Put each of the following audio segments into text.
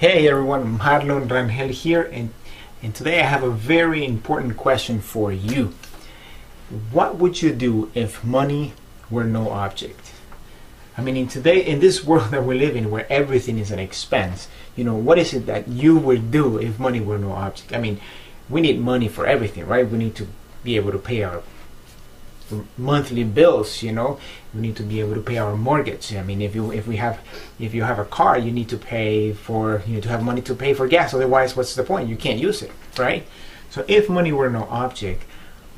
Hey everyone, Marlon Rangel here, and, and today I have a very important question for you. What would you do if money were no object? I mean, in today, in this world that we live in, where everything is an expense, you know, what is it that you would do if money were no object? I mean, we need money for everything, right? We need to be able to pay our monthly bills you know we need to be able to pay our mortgage. I mean if you if we have if you have a car you need to pay for you know to have money to pay for gas. Otherwise what's the point? You can't use it right? So if money were no object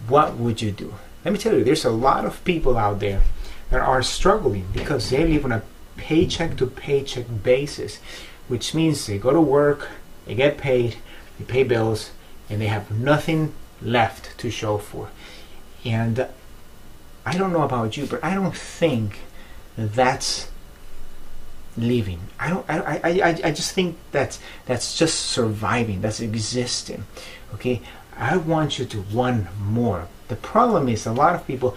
what would you do? Let me tell you there's a lot of people out there that are struggling because they live on a paycheck to paycheck basis which means they go to work they get paid they pay bills and they have nothing left to show for. And I don't know about you, but I don't think that's living. I don't. I, I, I, I just think that's that's just surviving. That's existing. Okay. I want you to want more. The problem is a lot of people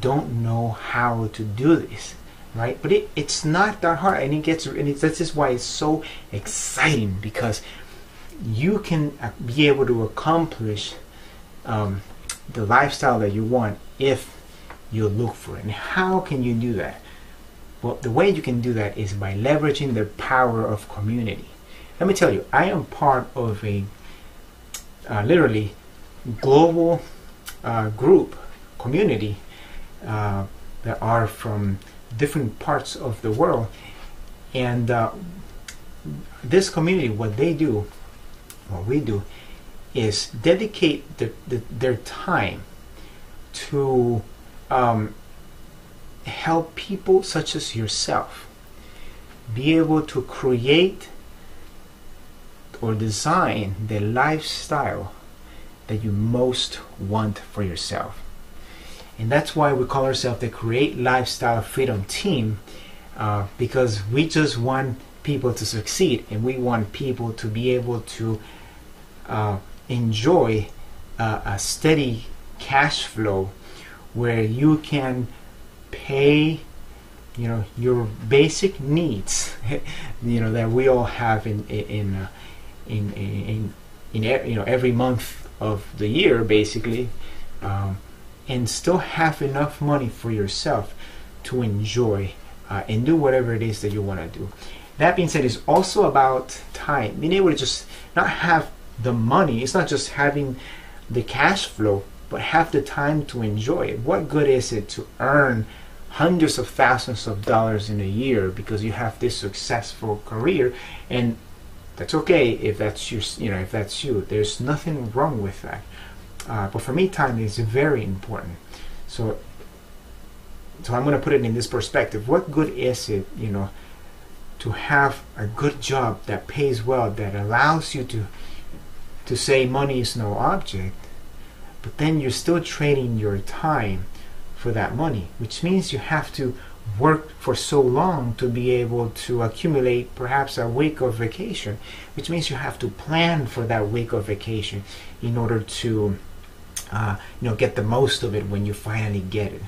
don't know how to do this, right? But it, it's not that hard, and it gets and it's, that's just why it's so exciting because you can uh, be able to accomplish um, the lifestyle that you want if you look for. And how can you do that? Well, the way you can do that is by leveraging the power of community. Let me tell you, I am part of a uh, literally global uh, group, community uh, that are from different parts of the world. And uh, this community, what they do, what we do, is dedicate the, the, their time to um, help people such as yourself be able to create or design the lifestyle that you most want for yourself. And that's why we call ourselves the Create Lifestyle Freedom Team uh, because we just want people to succeed and we want people to be able to uh, enjoy uh, a steady cash flow where you can pay you know your basic needs you know that we all have in in uh, in, in, in, in, you know every month of the year basically um, and still have enough money for yourself to enjoy uh, and do whatever it is that you want to do. That being said it's also about time being able to just not have the money it's not just having the cash flow but have the time to enjoy it. What good is it to earn hundreds of thousands of dollars in a year because you have this successful career? And that's okay if that's your you know if that's you. There's nothing wrong with that. Uh, but for me time is very important. So so I'm going to put it in this perspective. What good is it you know to have a good job that pays well that allows you to to say money is no object but then you're still trading your time for that money, which means you have to work for so long to be able to accumulate perhaps a week of vacation, which means you have to plan for that week of vacation in order to uh, you know get the most of it when you finally get it.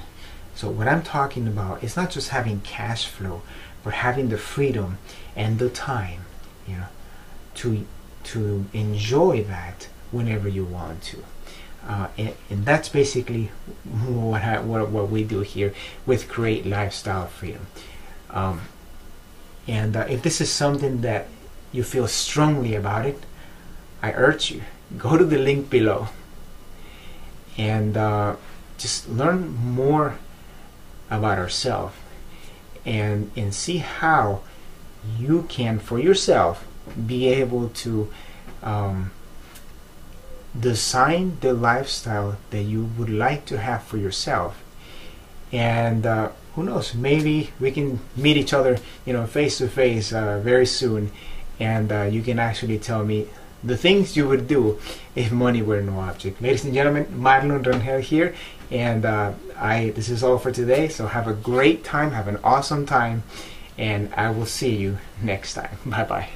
So what I'm talking about is not just having cash flow, but having the freedom and the time, you know, to to enjoy that whenever you want to. Uh, and, and, that's basically what, I, what, what we do here with Create Lifestyle Freedom. Um, and uh, if this is something that you feel strongly about it, I urge you go to the link below and uh, just learn more about ourselves and and see how you can for yourself be able to um, design the lifestyle that you would like to have for yourself. And uh, who knows? Maybe we can meet each other you know face to face very soon. And uh, you can actually tell me the things you would do if money were no object. Ladies and gentlemen marlon rangel here. And uh, i this is all for today. So have a great time. Have an awesome time. And i will see you next time. Bye bye